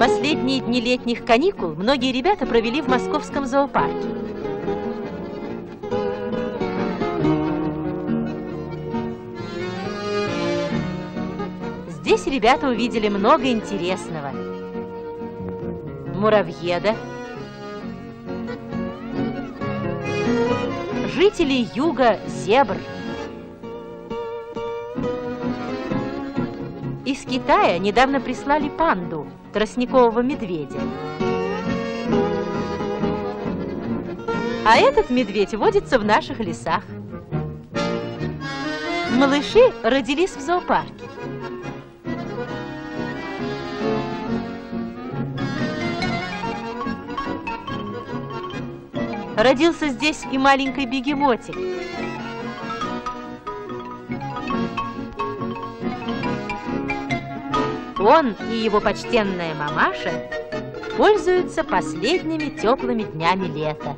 Последние дни летних каникул многие ребята провели в московском зоопарке. Здесь ребята увидели много интересного. Муравьеда, жителей юга зебр. Из Китая недавно прислали панду, тростникового медведя. А этот медведь водится в наших лесах. Малыши родились в зоопарке. Родился здесь и маленький бегемотик. Он и его почтенная мамаша пользуются последними теплыми днями лета.